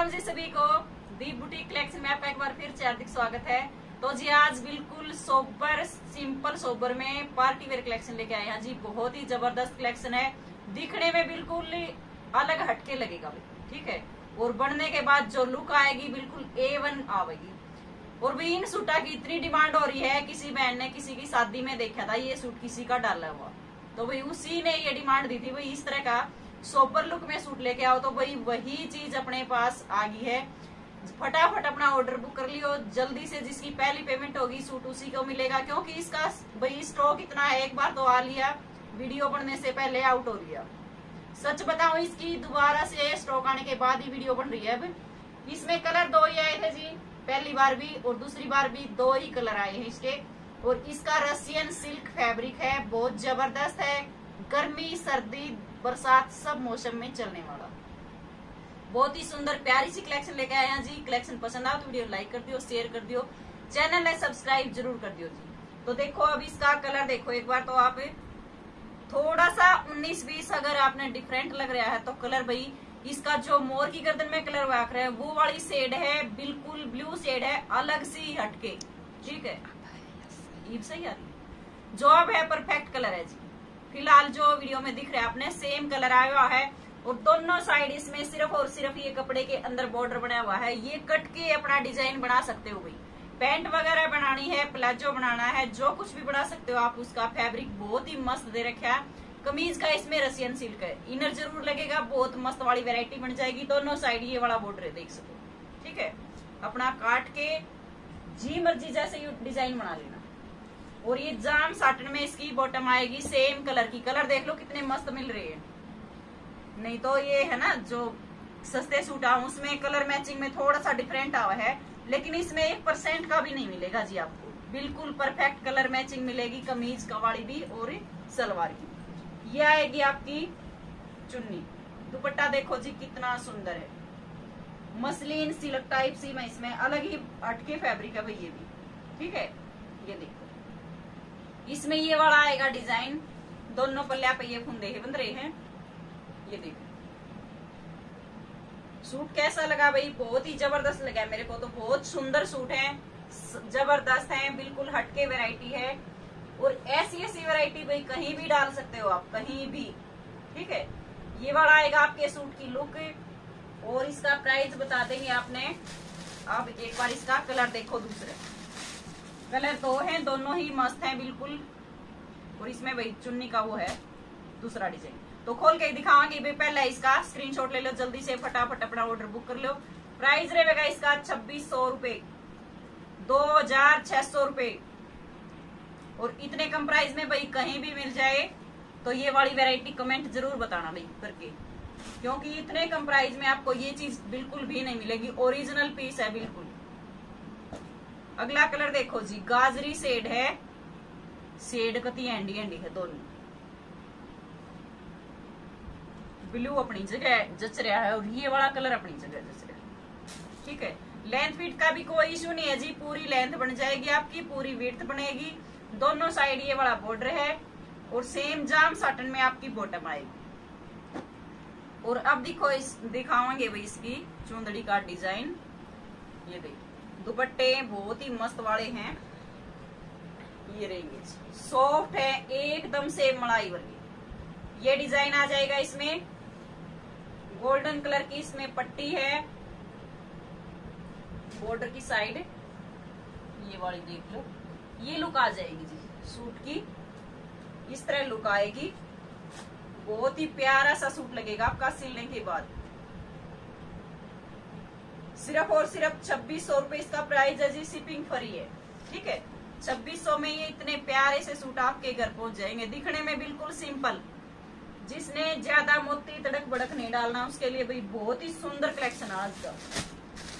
राम जी सभी को दीप boutique collection में आपका एक बार फिर हार्दिक स्वागत है। तो जी, आज बिल्कुल सोबर सिंपल सोबर में पार्टी वेयर कलेक्शन लेके आए हैं। जी, बहुत ही ज़बरदस्त कलेक्शन है। दिखने में बिल्कुल अलग हटके लगेगा भाई, ठीक है? और बढ़ने के बाद जो लुक आएगी, बिल्कुल ए वन आवेगी। और भाई, इन सूटा की इतनी डिमांड हो रही है, किसी बहन ने किसी की शादी में देखा था, ये सूट किसी का डाला हुआ। तो भाई, उसी ने ये डिमांड दी थी। भाई, इस तरह का सोपर लुक में सूट लेके आओ तो भाई वही चीज़ अपने पास आ गई है। फटाफट अपना ऑर्डर बुक कर लियो, जल्दी से जिसकी पहली पेमेंट होगी सूट उसी को मिलेगा, क्योंकि इसका भाई स्टॉक इतना है, एक बार तो आ लिया वीडियो बनने से पहले आउट हो गया। सच बताओ इसकी दोबारा से स्टॉक आने के बाद ही वीडियो बन रही है अब। इसमें कलर दो ही आए थे जी, पहली बार भी और दूसरी बार भी दो ही कलर आए हैं इसके। और इसका रसियन सिल्क फैब्रिक है, बहुत ज़बरदस्त है, गर्मी, सर्दी बरसात सब मौसम में चलने वाला। बहुत ही सुंदर प्यारी सी कलेक्शन लेके आए हैं जी। कलेक्शन पसंद आओ तो वीडियो लाइक कर दियो शेयर कर दियो। चैनल है सब्सक्राइब ज़रूर कर दियो जी। तो देखो अब इसका कलर देखो एक बार तो आप थोड़ा सा 19 बीस अगर आपने डिफरेंट लग रहा है तो कलर भाई इसका जो मोर की गर्दन में कलर वाक रहा है वो वाली शेड है बिल्कुल ब्लू शेड है अलग सी हटके। ठीक है? जॉब है। परफेक्ट कलर है जी। फ़िलहाल जो वीडियो में दिख रहा है आपने सेम कलर आया हुआ है और दोनों साइड इसमें सिर्फ़ और सिर्फ़ ये कपड़े के अंदर बॉर्डर बना हुआ है। ये कट के अपना डिज़ाइन बना सकते हो भाई। पैंट वगैरह बनानी है प्लाजो बनाना है, जो कुछ भी बना सकते हो आप, उसका फैब्रिक बहुत ही मस्त दे रखा है। कमीज का इसमें रसियन सिल्क है। इनर ज़रूर लगेगा, बहुत मस्त वाली वेरायटी बन जाएगी। दोनों साइड ये वाला बॉर्डर है, देख सको। ठीक है? अपना काट के, जी मर्ज़ी जैसे डिज़ाइन बना लेना। और ये जाम साटन में इसकी बॉटम आएगी सेम कलर की। कलर देख लो कितने मस्त मिल रहे हैं। नहीं तो ये है ना, जो सस्ते सूट आ उसमें कलर मैचिंग में थोड़ा सा डिफरेंट आवा है, लेकिन इसमें एक परसेंट का भी नहीं मिलेगा जी आपको। बिल्कुल परफेक्ट कलर मैचिंग मिलेगी, कमीज, कवाड़ी भी और सलवार की। ये आएगी आपकी चुन्नी। दुपट्टा देखो जी, कितना सुंदर है। मसलिन सिल्क टाइप सी में इसमें। अलग ही अटके फैब्रिक है भाई ये भी। ठीक है? ये देखो। इसमें ये वाला आएगा डिज़ाइन। दोनों पल्ल्या पे ये फुंदे बन रहे हैं। ये देखो। सूट कैसा लगा भाई? बहुत ही ज़बरदस्त लगा मेरे को तो। बहुत सुंदर सूट है। ज़बरदस्त है, बिल्कुल हटके वैरायटी है। और ऐसी ऐसी वैरायटी भाई, कहीं भी डाल सकते हो आप, कहीं भी। ठीक है? ये वाला आएगा आपके सूट की लुक और इसका प्राइस बता देंगे आपने। अब एक बार इसका कलर देखो दूसरे। कलर दो हैं, दोनों ही मस्त हैं, बिल्कुल। और इसमें भाई चुन्नी का वो है, दूसरा डिज़ाइन तो खोल के दिखावांगे भाई पहले इसका स्क्रीनशॉट ले लो जल्दी से, फटाफट अपना ऑर्डर बुक कर लो। प्राइस रहेगा इसका छब्बीस सौ रुपये दो हज़ार छह सौ रुपये और इतने कम प्राइस में भाई कहीं भी मिल जाए तो ये वाली वेराइटी कमेंट ज़रूर बताना भाई करके। क्योंकि इतने कम प्राइस में आपको ये चीज़ बिल्कुल भी नहीं मिलेगी ओरिजिनल पीस है बिल्कुल। अगला कलर देखो जी, गाजरी सेड है। सेड कती एंडी एंडी है दोनों। ब्लू अपनी जगह जच रहा है और ये वाला कलर अपनी जगह जच रहा है। ठीक है? लेंथ फिट का भी कोई इशू नहीं है जी, पूरी लेंथ बन जाएगी आपकी, पूरी विड्थ बनेगी। दोनों साइड ये वाला बॉर्डर है और सेम जाम साटन में आपकी बॉटम आएगी। और अब देखो इस दिखावांगे भाई इसकी चुंदड़ी का डिज़ाइन ये देखो दुपट्टे बहुत ही मस्त वाले हैं। ये रहेंगे। सॉफ्ट है, एकदम से मलाई वाली। ये डिज़ाइन आ जाएगा इसमें। गोल्डन कलर की इसमें पट्टी है। बॉर्डर की साइड ये वाली देख लो। ये लुक आ जाएगी जी सूट की। इस तरह लुक आएगी। बहुत ही प्यारा सा सूट लगेगा। आपका सिलने के बाद। सिर्फ़ और सिर्फ़ छब्बीस सौ रुपये इसका प्राइस है जी शिपिंग फ्री है। ठीक है? छब्बीस सौ में ये इतने प्यारे से सूट आपके घर पहुँच जाएँगे। दिखने में बिल्कुल सिंपल जिसने ज़्यादा मोती तड़क बड़क नहीं डालना, उसके लिए भाई बहुत ही सुंदर कलेक्शन आज का।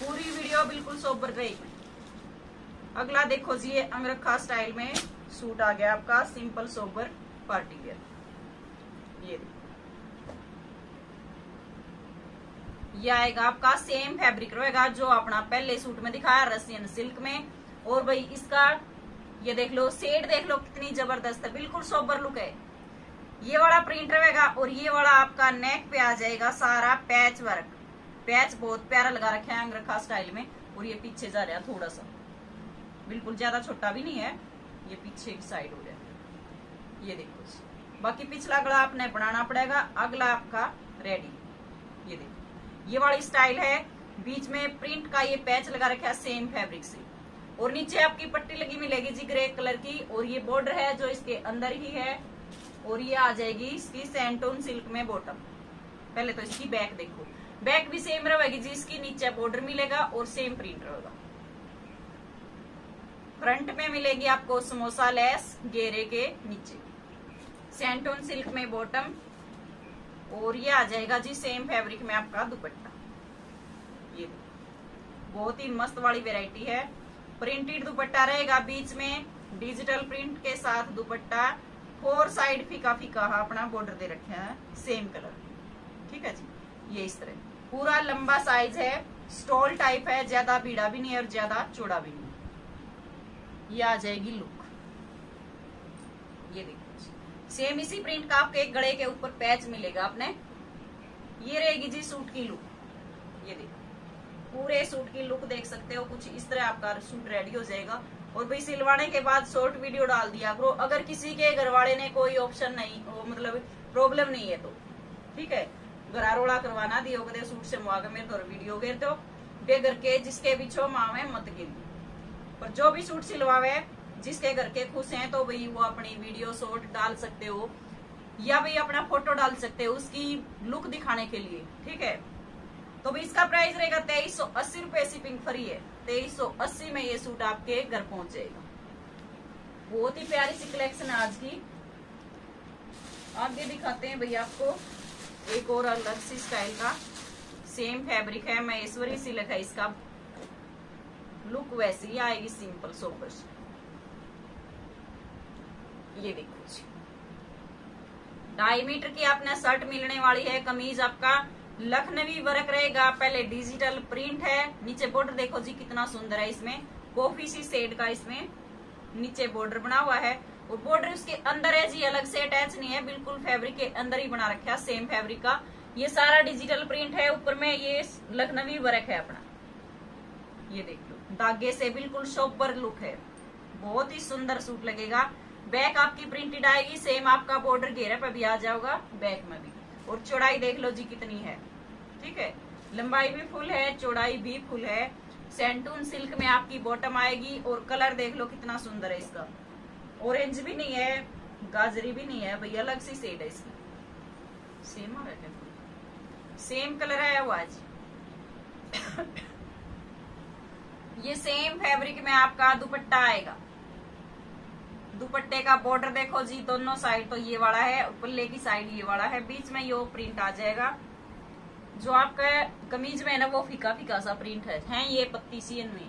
पूरी वीडियो बिल्कुल सोबर रहेगी अगला देखो जी, ये अंगरखा स्टाइल में सूट आ गया आपका। सिंपल सोबर पार्टी वेयर ये ये आएगा। आपका सेम फैब्रिक रहेगा जो अपना पहले सूट में दिखाया रसियन सिल्क में। और भाई इसका, ये देख लो सेट देख लो, कितनी ज़बरदस्त है। बिल्कुल सोबर लुक है। ये वाला प्रिंट रहेगा और ये वाला आपका नेक पे आ जाएगा सारा पैच वर्क पैच बहुत प्यारा लगा रखा है अंगरखा स्टाइल में। और ये पीछे जा रहा है थोड़ा सा। बिल्कुल ज़्यादा छोटा भी नहीं है। ये पीछे की साइड हो है। ये देखो। बाकी पिछला गला आपने बनाना पड़ेगा। अगला आपका रेडी ये देखो। ये वाली स्टाइल है। बीच में प्रिंट का ये पैच लगा रखा है सेम फैब्रिक से। और नीचे आपकी पट्टी लगी मिलेगी जी ग्रे कलर की। और ये बॉर्डर है जो इसके अंदर ही है। और ये आ जाएगी इसकी सेंटोन सिल्क में बॉटम पहले तो इसकी बैक देखो। बैक भी सेम रहेगी जी, इसकी नीचे बॉर्डर मिलेगा और सेम प्रिंट रहेगा। फ्रंट में मिलेगी आपको समोसा लेस गेरे के नीचे। सेंटोन सिल्क में बॉटम और ये आ जाएगा जी सेम फैब्रिक में आपका दुपट्टा। ये बहुत ही मस्त वाली वेराइटी है। प्रिंटेड दुपट्टा रहेगा बीच में डिजिटल प्रिंट के साथ दुपट्टा। फोर साइड फीका फीका अपना बॉर्डर दे रखे हैं सेम कलर ठीक है जी? ये इस तरह। पूरा लंबा साइज़ है स्टॉल टाइप है, ज़्यादा भीड़ा भी नहीं और ज़्यादा चौड़ा भी नहीं ये आ जाएगी लुक ये देखो सेम इसी प्रिंट का आपके गले के ऊपर पैच मिलेगा आपने ये रहेगी जी सूट की लुक ये देखो। पूरे सूट की लुक देख सकते हो, कुछ इस तरह आपका सूट रेडी हो जाएगा। और भाई सिलवाने के बाद शॉर्ट वीडियो डाल दिया करो अगर किसी के घर वाले ने कोई ऑप्शन नहीं हो मतलब प्रॉब्लम नहीं है तो। ठीक है? गरारोड़ा करवाना दियो कदे सूट से मुआ मेरे तो वीडियो गिर दो। बेघर के जिसके भी छो मावे मत गिर पर जो भी सूट सिलवावे जिसके घर के खुश हैं तो भाई वो अपनी वीडियो शॉर्ट डाल सकते हो, या भाई अपना फ़ोटो डाल सकते हो उसकी लुक दिखाने के लिए, ठीक है? तो भाई इसका प्राइस रहेगा तेईस सौ अस्सी रुपये शिपिंग फ्री है। तेईस सौ अस्सी में ये सूट आपके घर पहुँच जाएगा। बहुत ही प्यारी सी कलेक्शन आज की। आगे दिखाते हैं भैया आपको, एक और अलग सी स्टाइल का। सेम फैब्रिक है मैं महेश्वरी सिल्क है इसका। लुक वैसी ही आएगी सिंपल सोबर ये देखो जी ढाई मीटर की आपने शर्ट मिलने वाली है, कमीज आपका। लखनवी वर्क रहेगा, पहले डिजिटल प्रिंट है। नीचे बॉर्डर देखो जी, कितना सुंदर है इसमें। कॉफ़ी सी शेड का इसमें नीचे बॉर्डर बना हुआ है। और बॉर्डर उसके अंदर है जी, अलग से अटैच नहीं है। बिल्कुल फैब्रिक के अंदर ही बना रखा है सेम फैब्रिक का। ये सारा डिजिटल प्रिंट है, ऊपर में ये लखनवी वर्क है अपना। ये देख लो। धागे से बिल्कुल शोबर लुक है। बहुत ही सुंदर सूट लगेगा। बैक आपकी प्रिंटेड आएगी सेम आपका बॉर्डर घेरे पे भी आ जाएगा बैक में भी। और चौड़ाई देख लो जी कितनी है। ठीक है? लंबाई भी फुल है, चौड़ाई भी फुल है। सेंटून सिल्क में आपकी बॉटम आएगी और कलर देख लो कितना सुंदर है इसका। ऑरेंज भी नहीं है, गाजरी भी नहीं है, भाई अलग सी सेड है इसकी। सेम आ सेम कलर है वो आज ये सेम फैब्रिक में आपका दुपट्टा आएगा। दुपट्टे का बॉर्डर देखो जी दोनों साइड तो ये वाला है पल्ले की साइड ये वाला है। बीच में यो प्रिंट आ जाएगा। जो आपका कमीज में है ना वो फीका फीका सा प्रिंट है, है ये पत्ती सी में।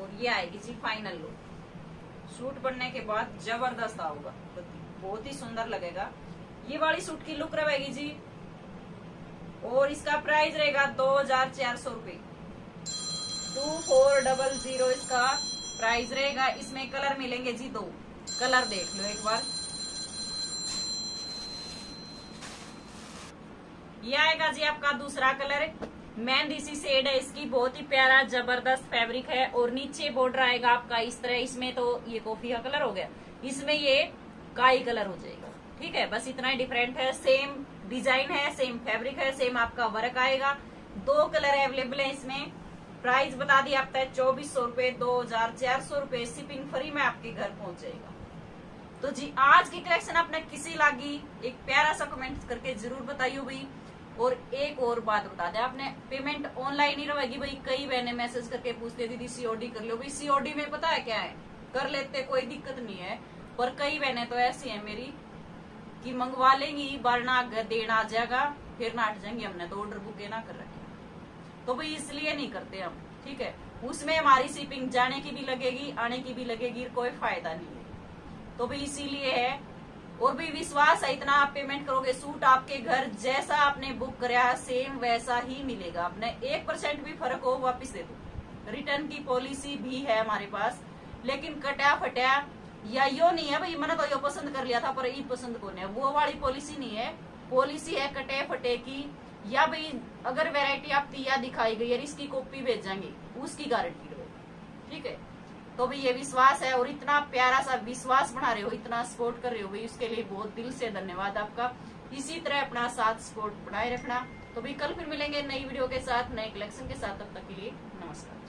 और ये आएगी जी फाइनल लुक सूट बनने के बाद ज़बरदस्त आऊगा बहुत ही सुंदर लगेगा। ये वाली सूट की लुक रहेगी जी। और इसका प्राइस रहेगा दो हज़ार चार सौ रुपये टू फोर डबल ज़ीरो इसका प्राइस रहेगा, इसमें कलर मिलेंगे जी दो। कलर देख लो एक बार। ये आएगा जी आपका दूसरा कलर मेहंदी सी शेड है, इसकी बहुत ही प्यारा, ज़बरदस्त फैब्रिक है और नीचे बॉर्डर आएगा आपका इस तरह। इसमें तो ये कॉफ़ी का कलर हो गया। इसमें ये काई कलर हो जाएगा। ठीक है, बस इतना ही डिफरेंट है। सेम डिज़ाइन है सेम फैब्रिक है सेम आपका वर्क आएगा। दो कलर अवेलेबल है इसमें। प्राइस बता दिया आपका चौबीस सौ रुपये दो हज़ार चार सौ रुपये शिपिंग फ्री में आपके घर पहुँच जाएगा तो जी, आज की कलेक्शन आपने किसी लागी, एक प्यारा सा कमेंट करके ज़रूर बताइयो भाई। और एक और बात बता दें, आपने पेमेंट ऑनलाइन ही रहेगी भाई, कई बहने मैसेज करके पूछते दीदी सीओडी कर लो। भाई सीओडी में पता है क्या है? कर लेते, कोई दिक्कत नहीं है, पर कई बहने तो ऐसी है मेरी कि मंगवा लेंगी वरना देना आ जाएगा, फिर ना हट जाएँगे, हमने तो ऑर्डर बुक ना कर रखे। तो भाई इसलिए नहीं करते हम, ठीक है? उसमें हमारी शिपिंग जाने की भी लगेगी, आने की भी लगेगी कोई फ़ायदा नहीं है। तो भाई इसीलिए है, और भी विश्वास है, इतना आप पेमेंट करोगे, सूट आपके घर जैसा आपने बुक कराया सेम वैसा ही मिलेगा। आपने एक परसेंट भी फ़र्क हो, वापिस दे दो। रिटर्न की पॉलिसी भी है हमारे पास, लेकिन कटा फटा, या यो नहीं है भाई, मैंने तो यो पसंद कर लिया था, पर ई पसंद कौन है। वो वाली पॉलिसी नहीं है। पॉलिसी है कटे फटे की या भाई, अगर वेरायटी आप या दिखाई गई यार इसकी कॉपी भेजेंगे, उसकी गारंटी रहो ठीक है? तो भाई, ये विश्वास है और इतना प्यारा सा विश्वास बना रहे हो, इतना सपोर्ट कर रहे हो भाई, उसके लिए बहुत दिल से धन्यवाद आपका। इसी तरह अपना साथ सपोर्ट बनाए रखना। तो भाई, कल फिर मिलेंगे नई वीडियो के साथ, नए कलेक्शन के साथ। तब तक के लिए नमस्कार।